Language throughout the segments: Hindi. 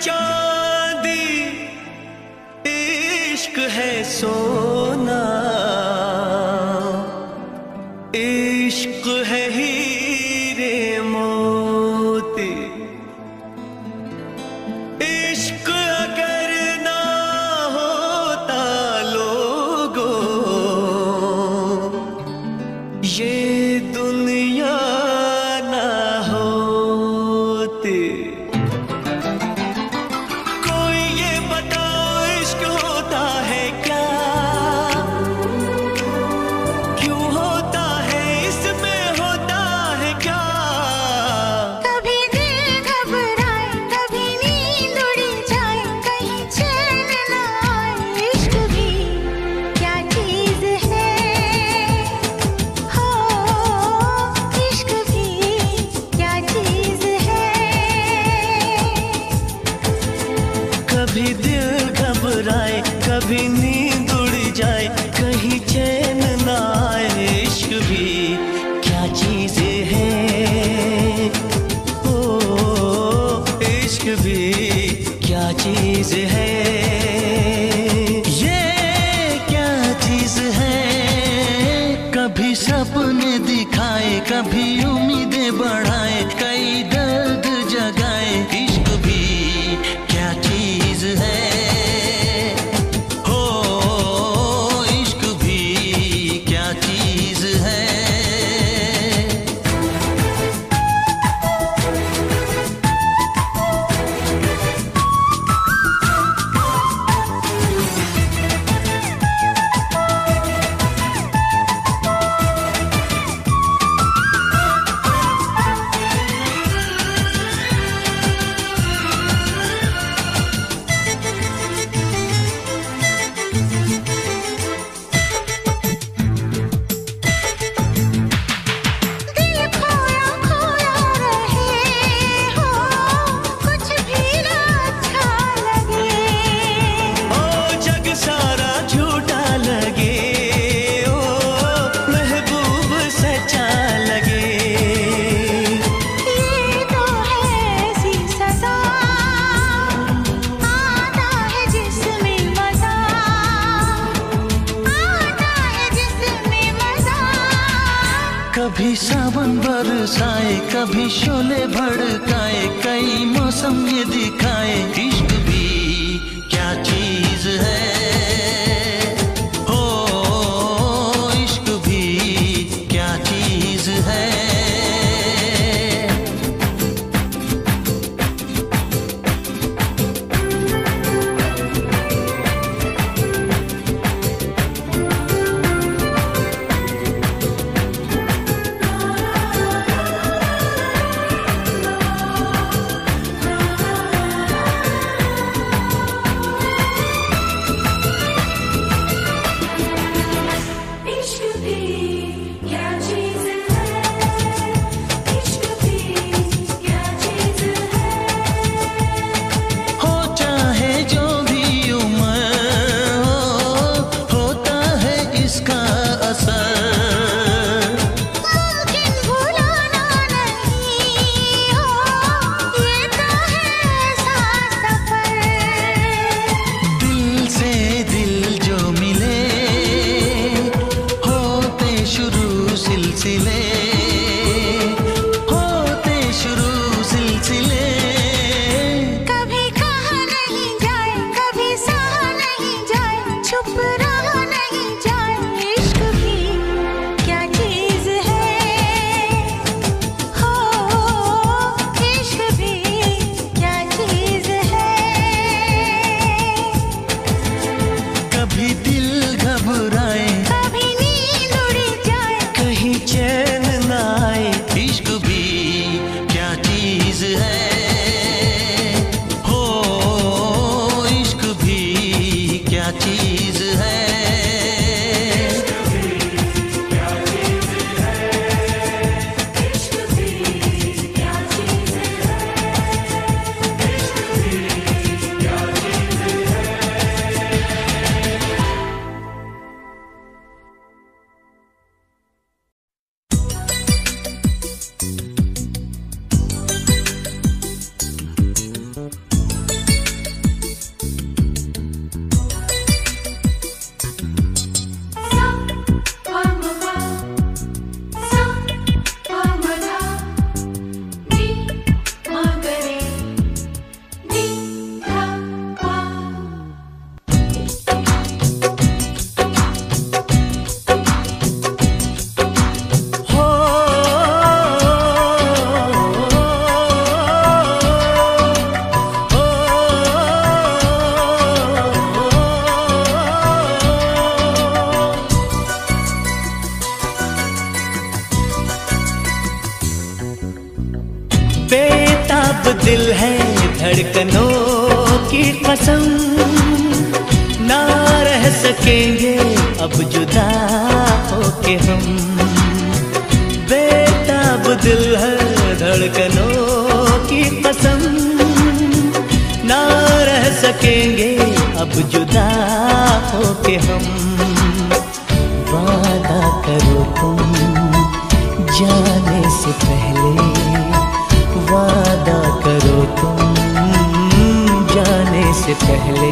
चांदी इश्क है सोना के हम वादा करो तुम जाने से पहले वादा करो तुम जाने से पहले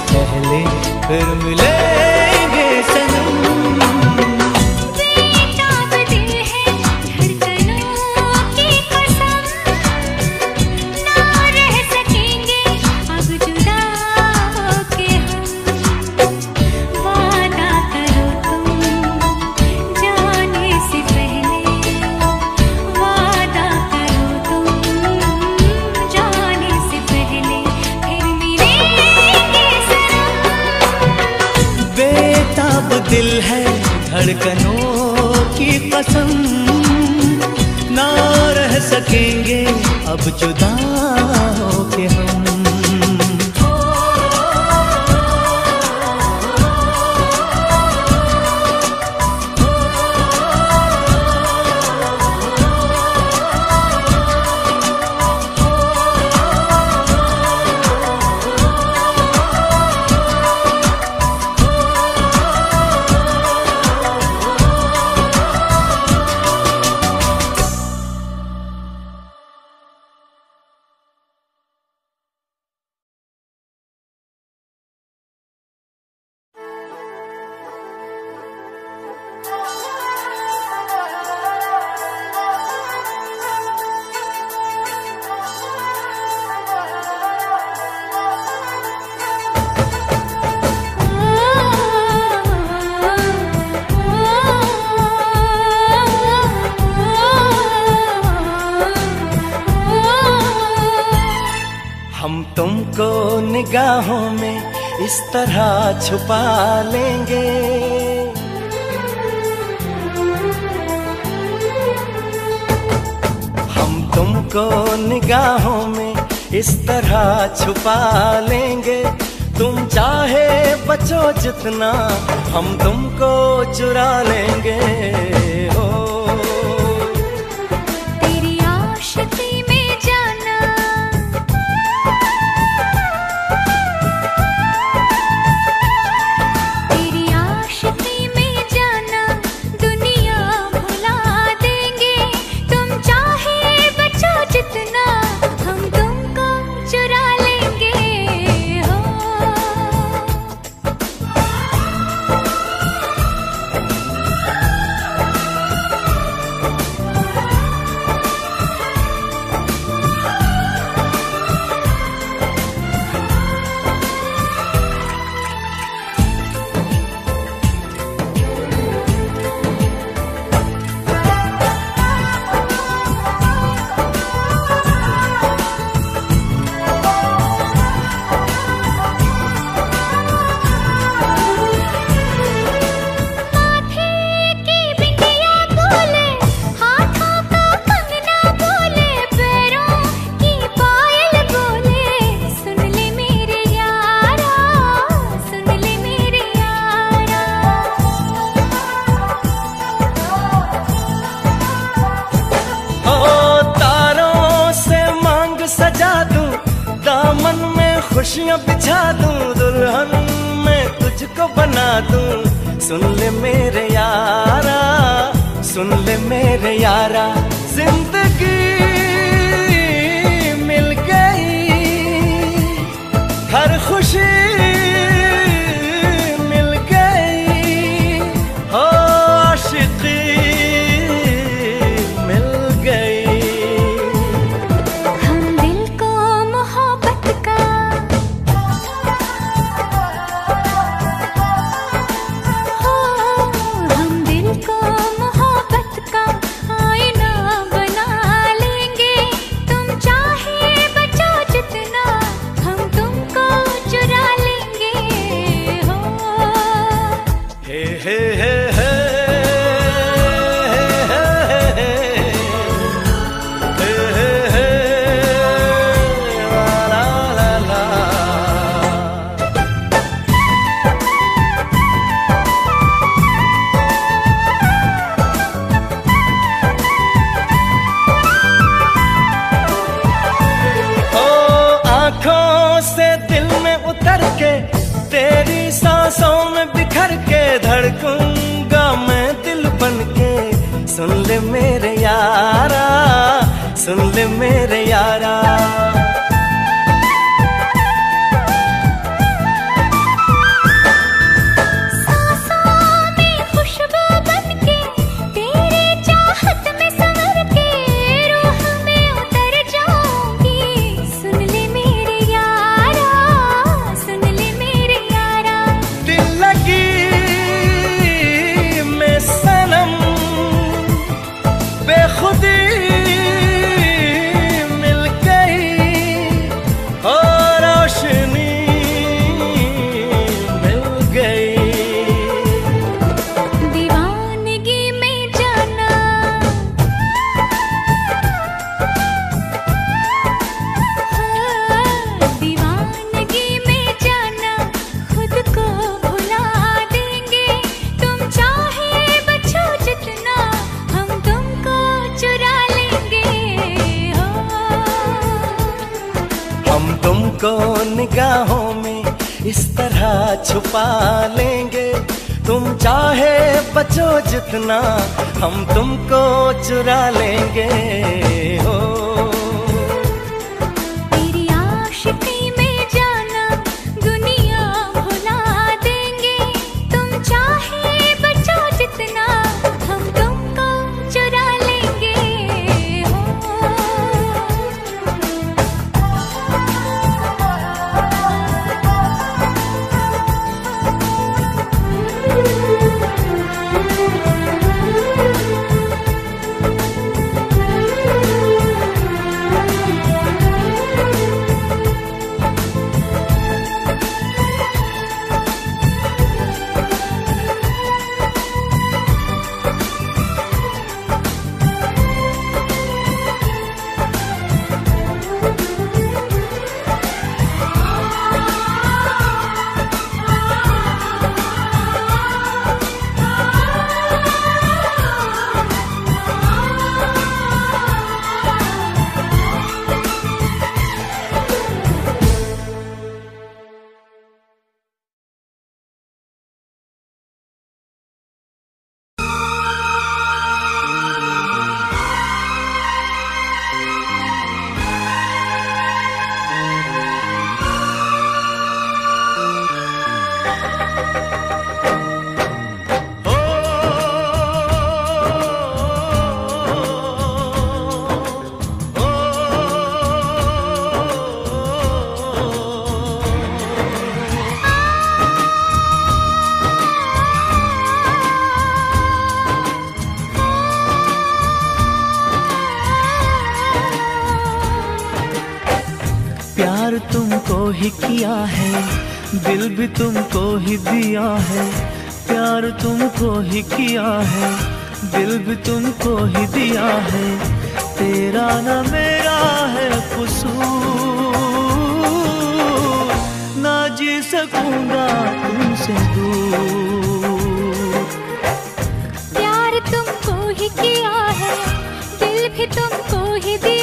पहले फिर मिले। छुपा लेंगे। हम तुमको निगाहों में इस तरह छुपा लेंगे। तुम चाहे बचो जितना, हम तुमको चुरा लेंगे। सुन ले मेरे यारा ज़िंदगी अपना हम तुमको चुरा ले। दिल भी तुमको ही दिया है, प्यार तुमको ही किया है, दिल भी तुमको ही दिया है, तेरा ना मेरा है कसूर, ना जी सकूँगा तुमसे दूर। प्यार तुमको ही किया है, दिल भी तुमको ही दिया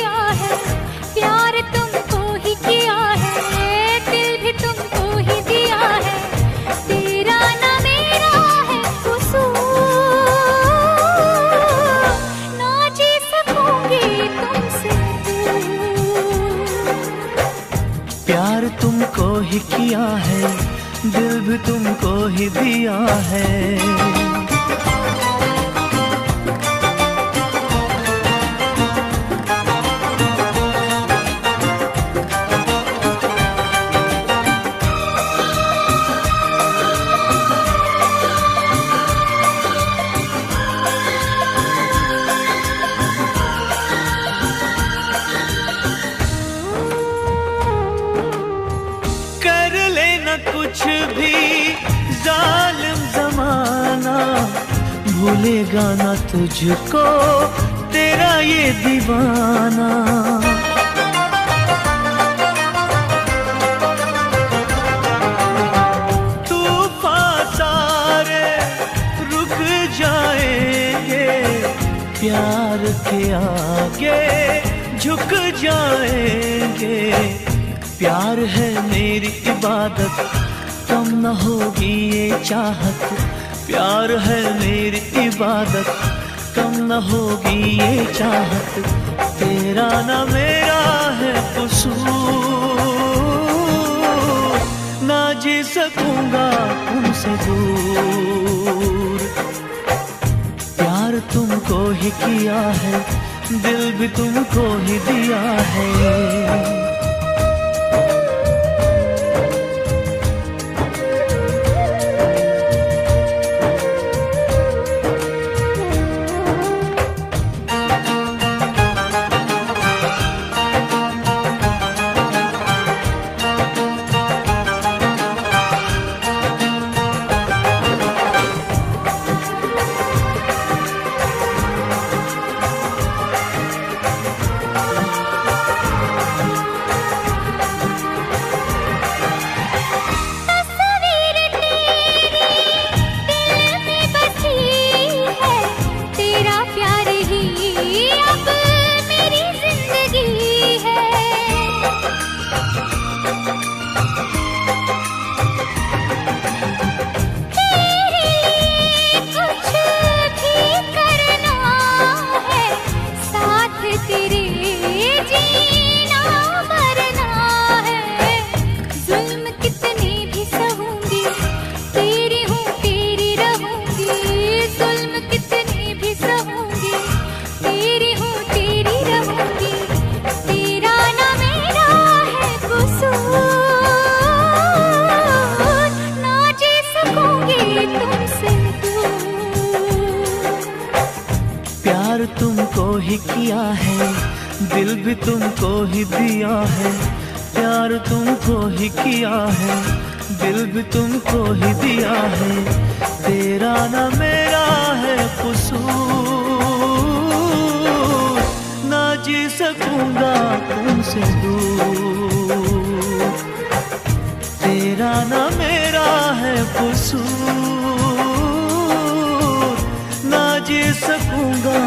तुमको ही दिया है। कुछ भी जालिम जमाना भूलेगा ना तुझको तेरा ये दीवाना। तू सारे रुक जाएँगे, प्यार के आगे झुक जाएँगे। प्यार है मेरी इबादत, कम न होगी ये चाहत। प्यार है मेरी इबादत, कम न होगी ये चाहत। तेरा न मेरा है कसूर, ना जी सकूँगा तुमसे दूर। प्यार तुमको ही किया है, दिल भी तुमको ही दिया है। भी तुमको ही दिया है, प्यार तुमको ही किया है, दिल भी तुमको ही दिया है, तेरा ना मेरा है कसूर, ना जी सकूँगा तुमसे दूर, तेरा ना मेरा है कसूर, ना जी सकूँगा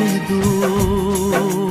तुमसे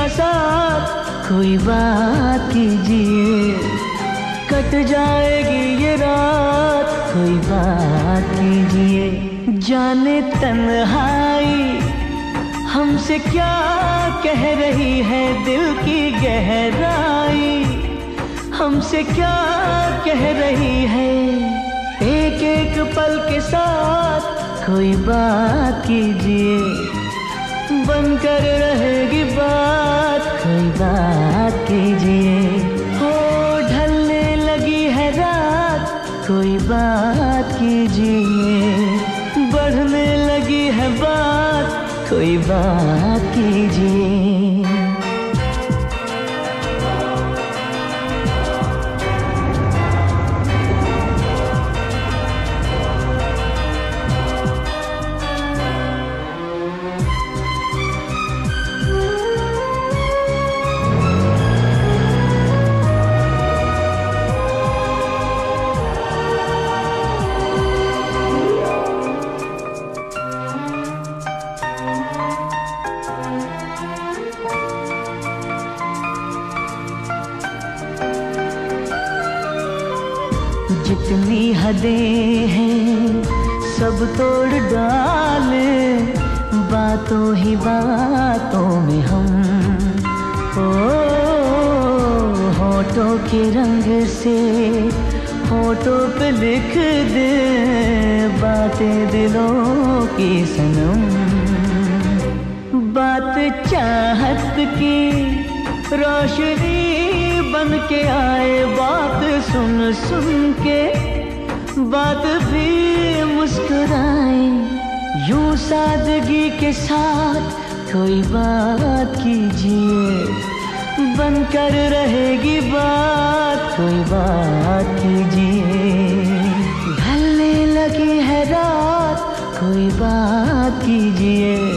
का साथ कोई बात कीजिए। कट जाएगी ये रात, कोई बात कीजिए। जाने तन्हाई हमसे क्या कह रही है दिल की गहराई? हमसे क्या कह रही है एक एक पल के साथ कोई बात कीजिए। बनकर रहेगी बात। कोई बात कीजिए। हो ढलने लगी है रात। कोई बात कीजिए। बढ़ने लगी है बात। कोई बात तोड़ डाले। बातों ही बातों में हम। ओ, होठों के रंग से फ़ोटो पे लिख दे बातें दिलों की सनम। बात चाहत की रोशनी बन के आए, बात सुन सुन के, बात मुस्कुराए, यूँ सादगी के साथ कोई बात कीजिए। बनकर रहेगी बात, कोई बात कीजिए। ढलने लगी है रात, कोई बात कीजिए।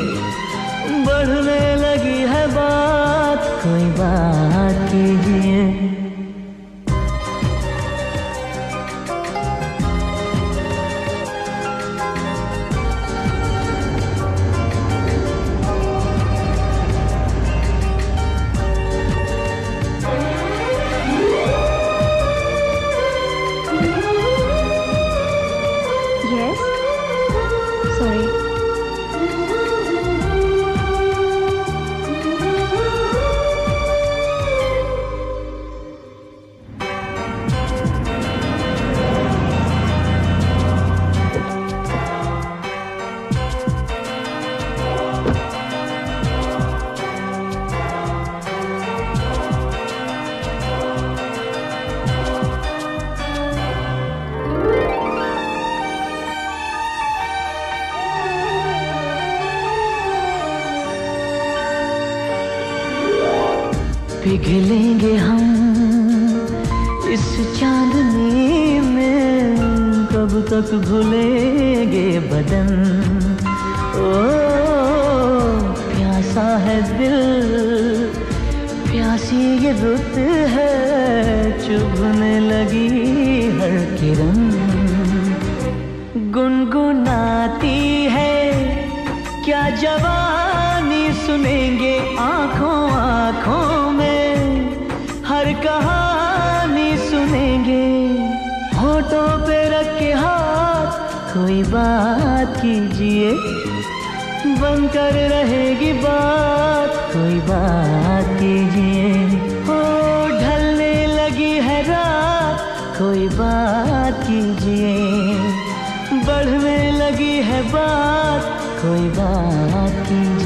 कोई बात कीजिए। बढ़ने लगी है बात कोई बात कीजिए।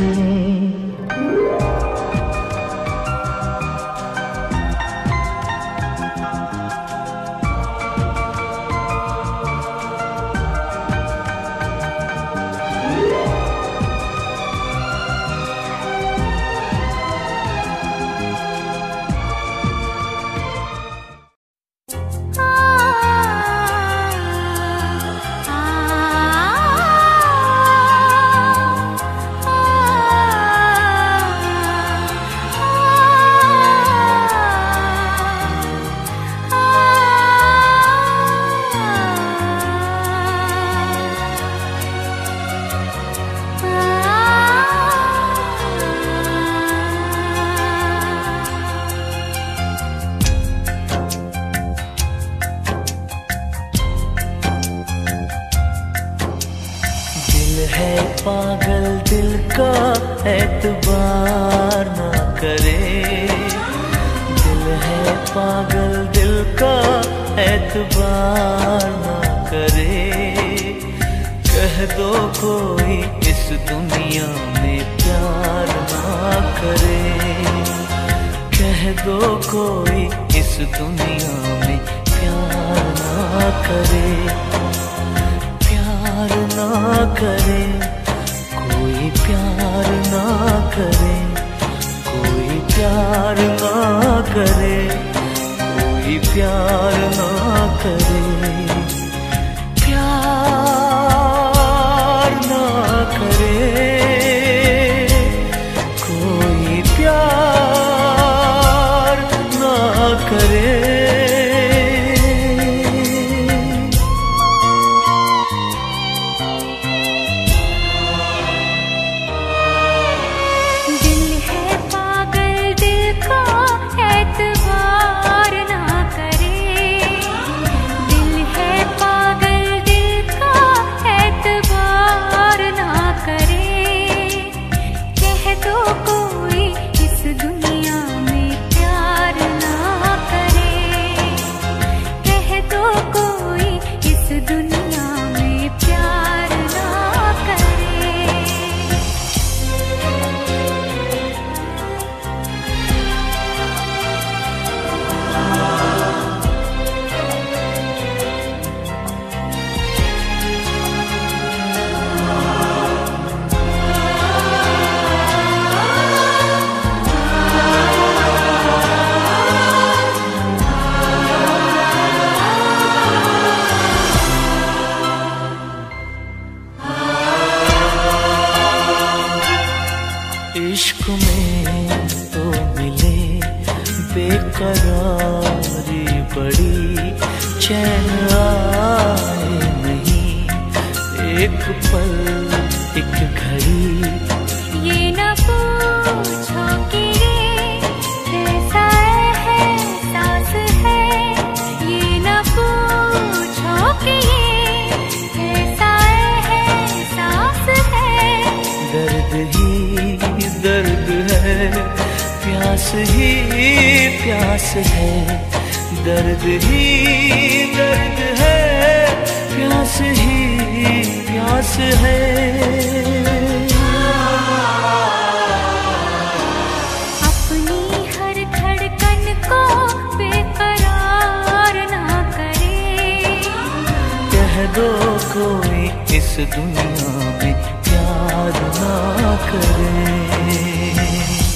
इस दुनिया में प्यार ना करें।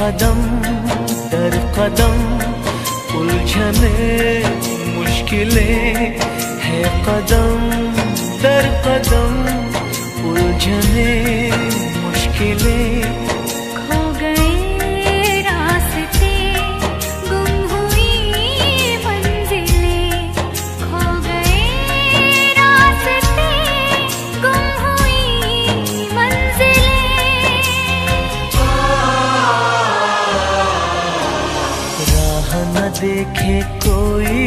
कदम दर कदम उलझने मुश्किलें है कदम दर कदम उलझने मुश्किलें ये कोई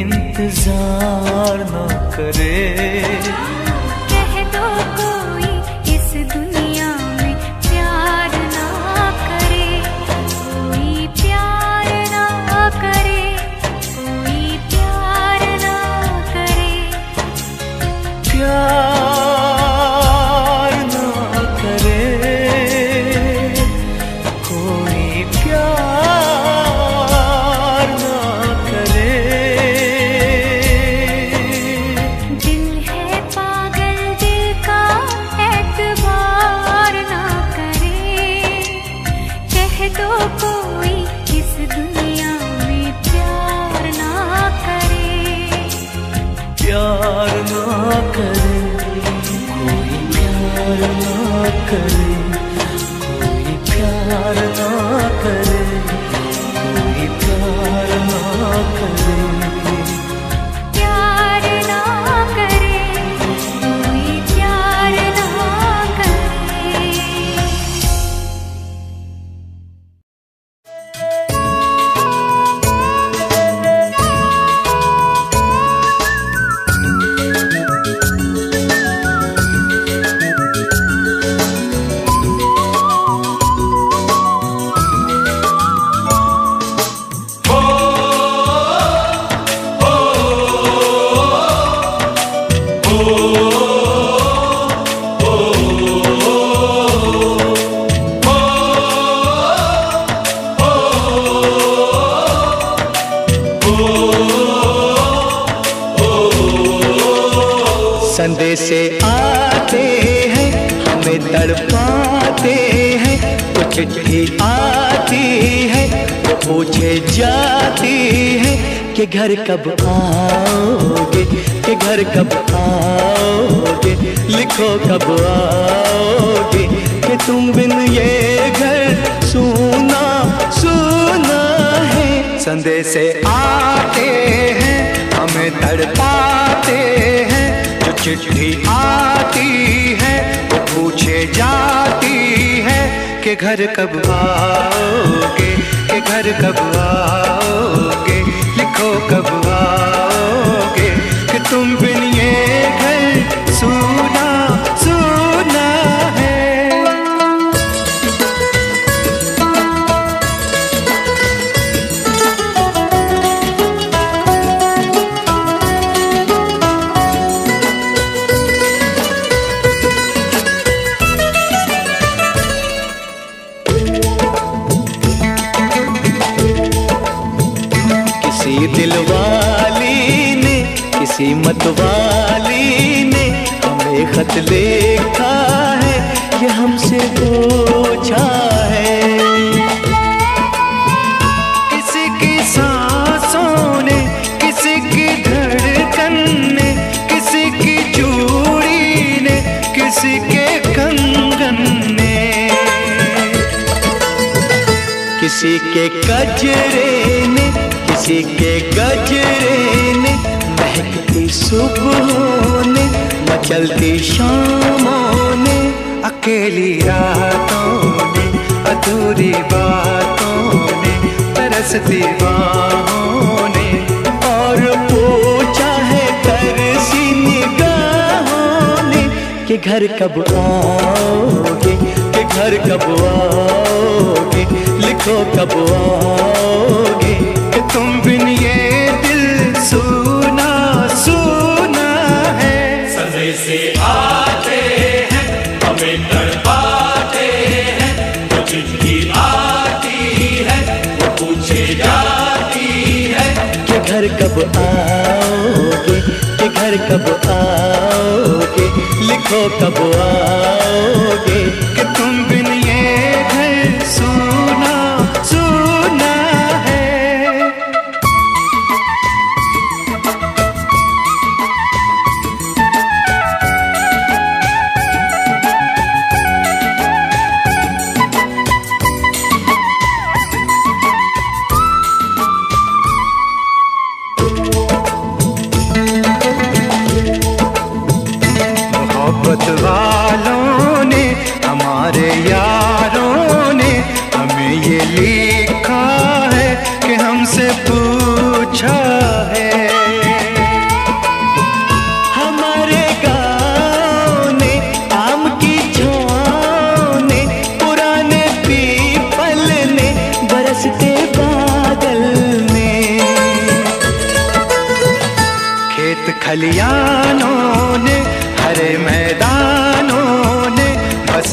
इंतज़ार ना करे। तो कोई दुनिया में प्यार ना करे। प्यार ना करे कोई प्यार ना करे। कब आओगे? के घर कब आओगे? लिखो कब किसी मतवाली ने हमें खत लिखा है, ये हमसे पूछा है। किसी की सांसों ने, किसी की धड़कन किसी की चूड़ी ने, किसी के कंगन ने। किसी के कजरे ने, किसी के ने सुबहों ने मचलती शामों ने, अकेली रातों ने, अधूरी बातों ने, तरसती बाहों ने, और पूछा है तरसी निगाहों ने, कि घर कब आओगे, कि घर कब आओगे, लिखो कब आओगे। आओगे? कि घर कब आओगे? लिखो कब आओगे?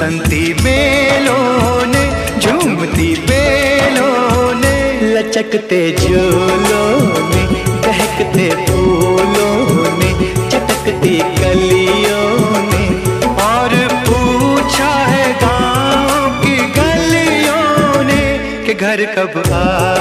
बसंती बेलों ने, झूमती बेलों ने, लचकते झूलों ने बहकते फूलों ने चटकती कलियों ने और पूछा है गाँव की गलियों ने कि घर कब आओगे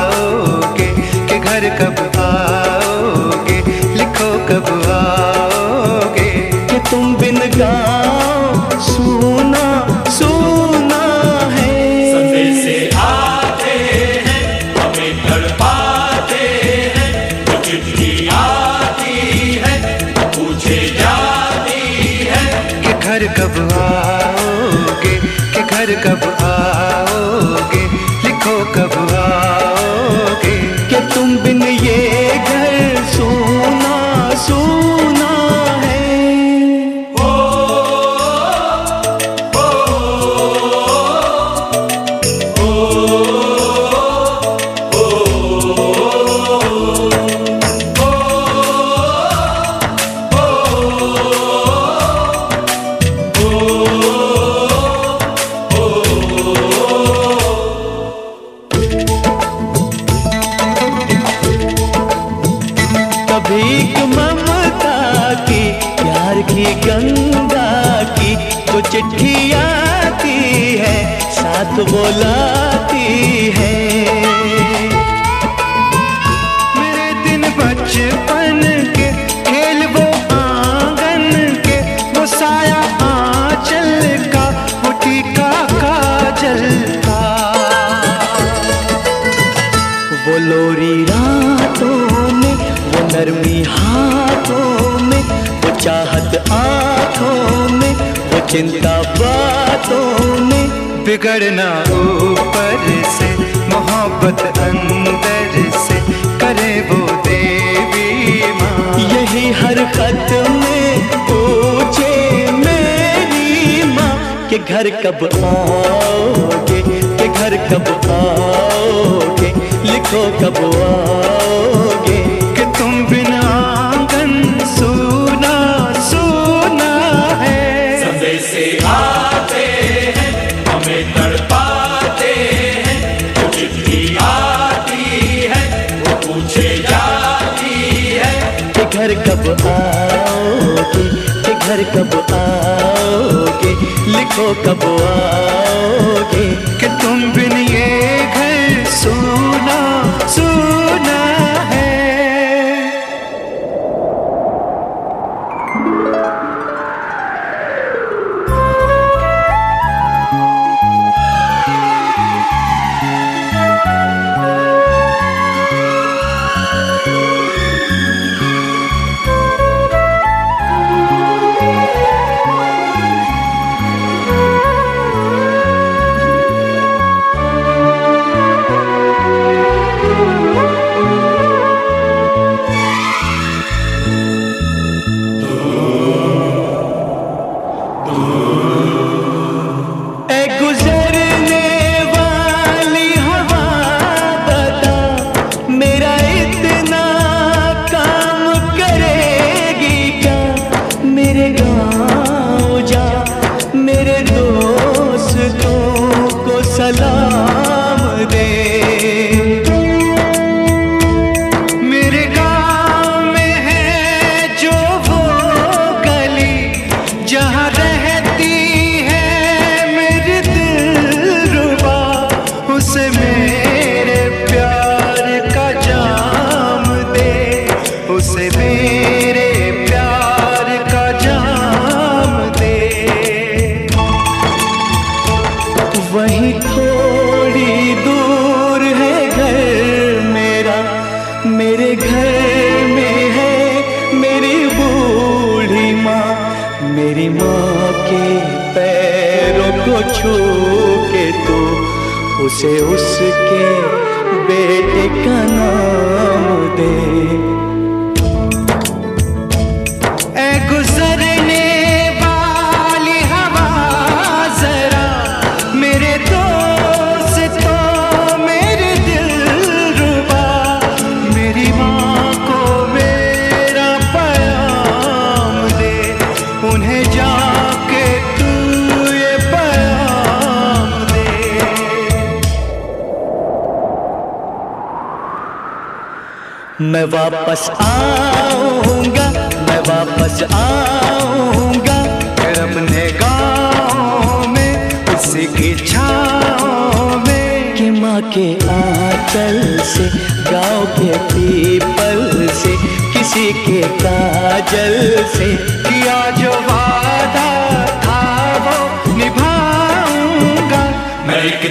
की गंगा की जो चिट्ठी आती है साथ बोलाती है। चिंता बातों में बिगड़ना ऊपर से, मोहब्बत अंदर से करे वो देवी माँ। यही हर खत में पूछे मेरी माँ के घर कब आओगे, के घर कब आओगे, लिखो कब आओगे। कब आओगे? ये घर कब आओगे? लिखो कब आओगे? कि तुम बिन ये घर सोना सोना है।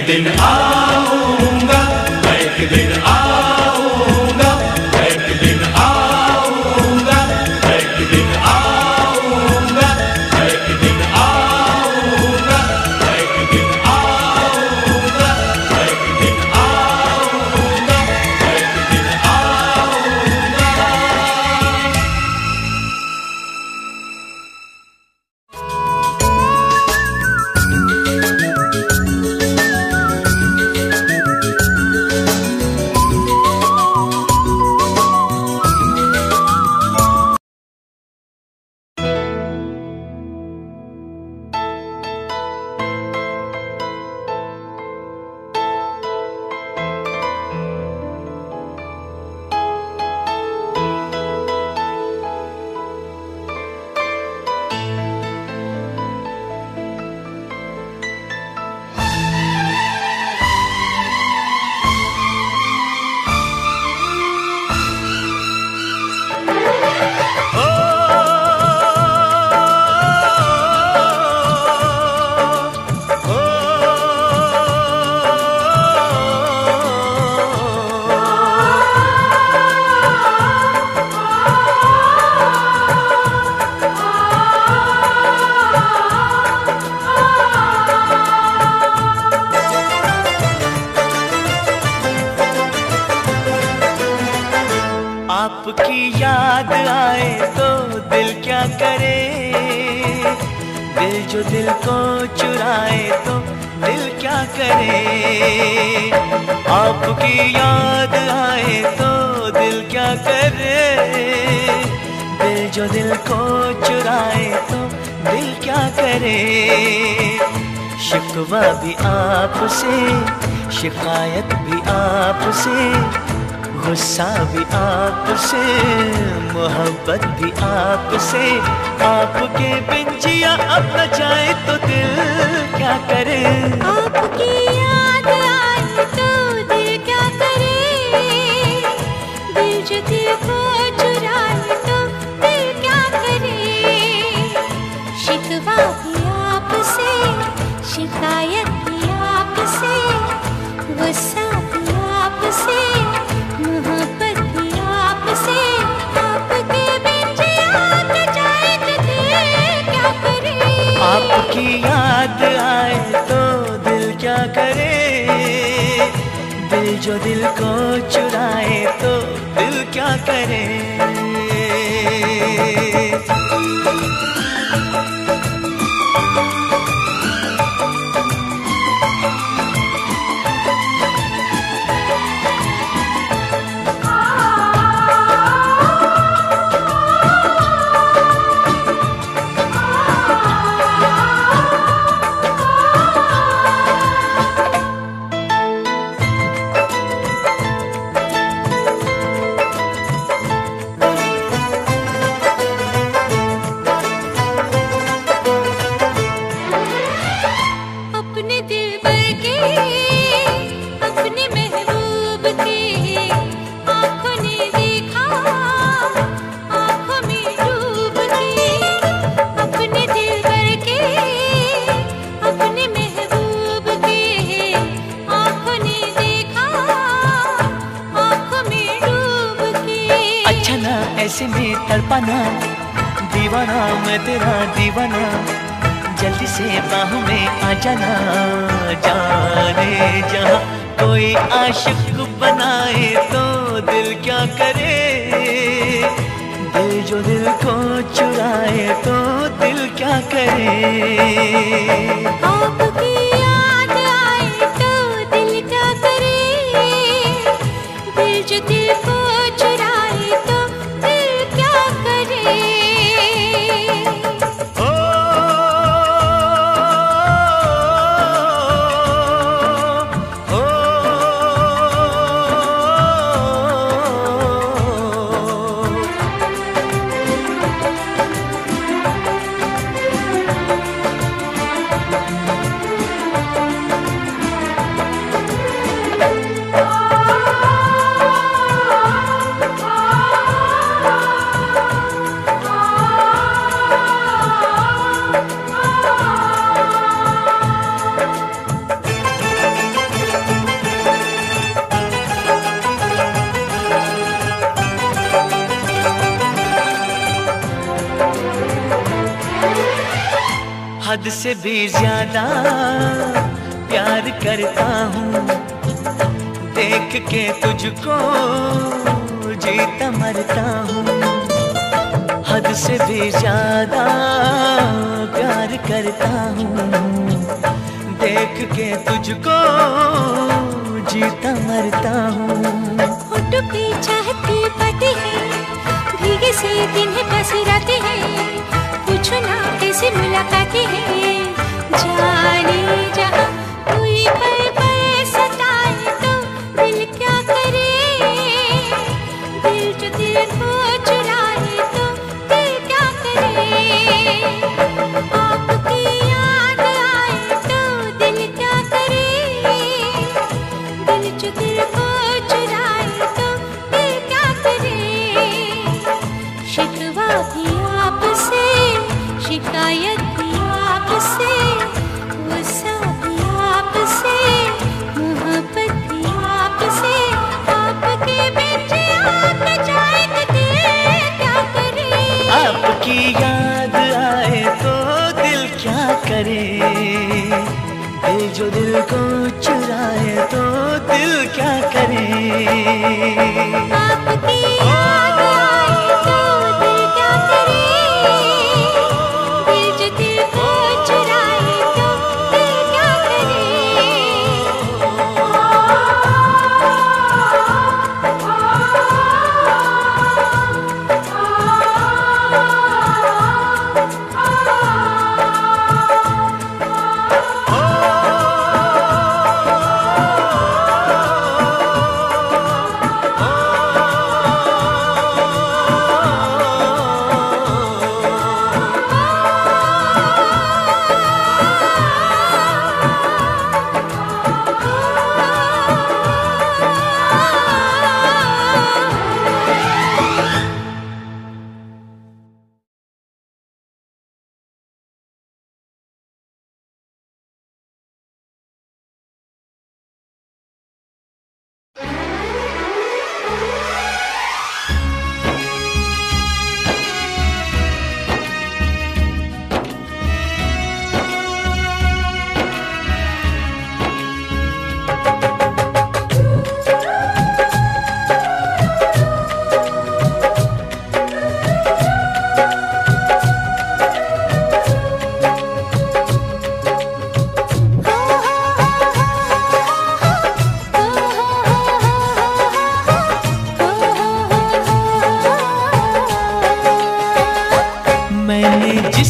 then I. शिकायत भी आपसे, गुस्सा भी आपसे, मोहब्बत भी आपसे। आपके बिन जिया अब न जाए तो दिल क्या करे? आपकी याद आए तो दिल क्या करे? दिल जो दिल को चुराए तो दिल क्या करे? बनाए तो दिल क्या करे? दिल जो दिल को चुराए तो दिल क्या करे? आपकी करता हूँ। देख के तुझको जीता मरता हूँ। हद से भी ज़्यादा प्यार करता हूँ। देख के तुझको जीता मरता हूँ। चाहती बातें हैं, भीगे से दिन बस रातें हैं। पूछो ना कैसे मुलाकातें हैं। जो दिल को चुराए तो दिल क्या करे? आपकी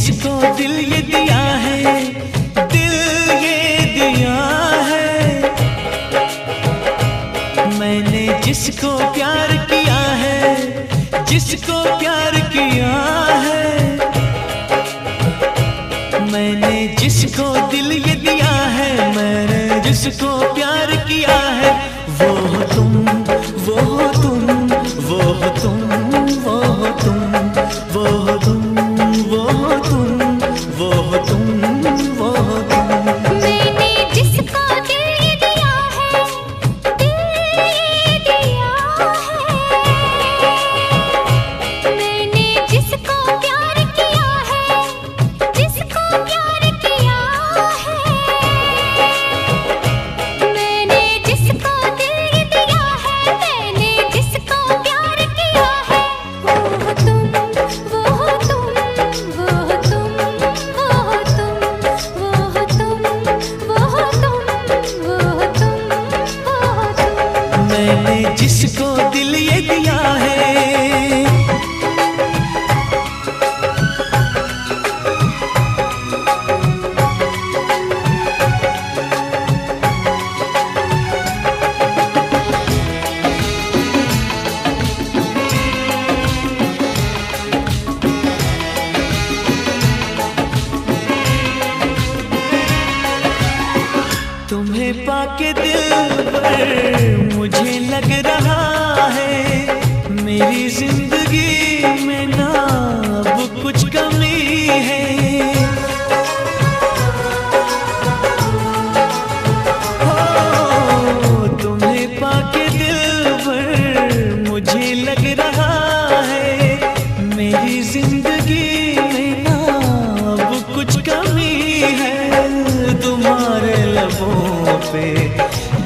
जिसको दिल ये दिया है, दिल ये दिया है। मैंने जिसको प्यार किया है, जिसको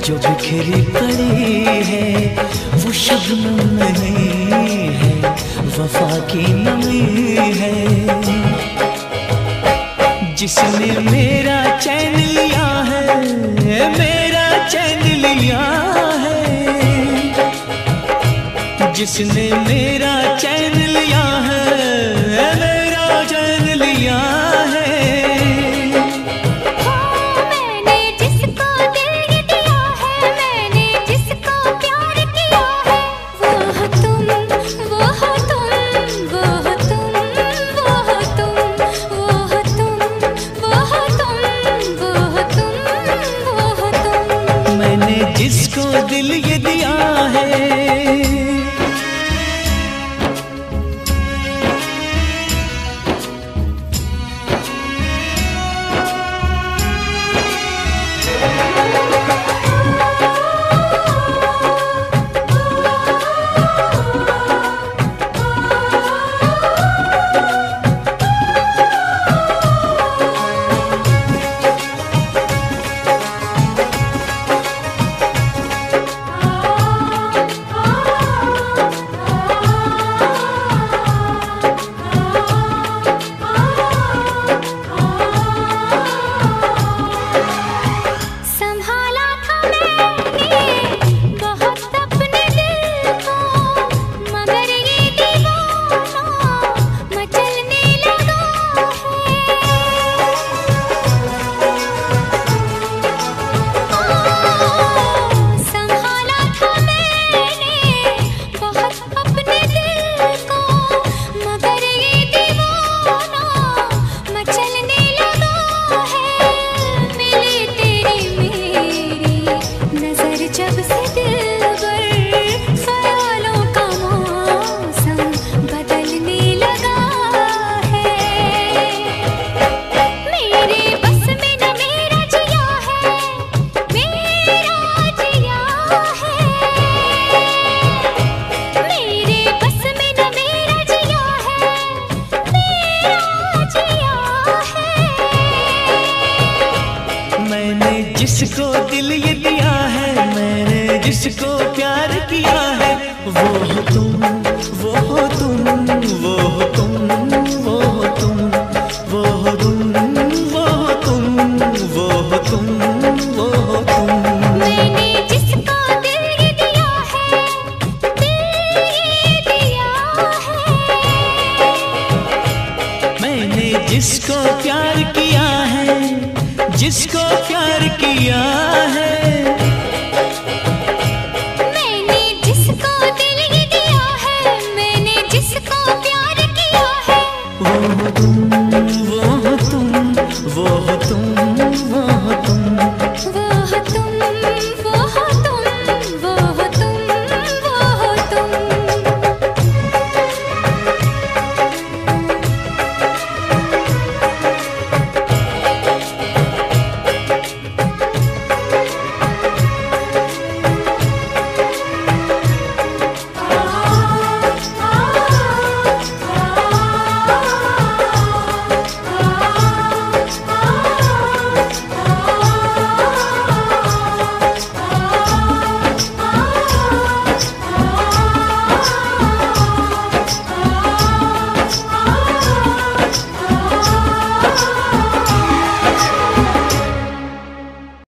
जो बिखरी पड़ी है, वो शब्द नहीं है, वफा की नमी है। जिसने मेरा चैन लिया है, मेरा चैन लिया है। जिसने मेरा चैन लिया है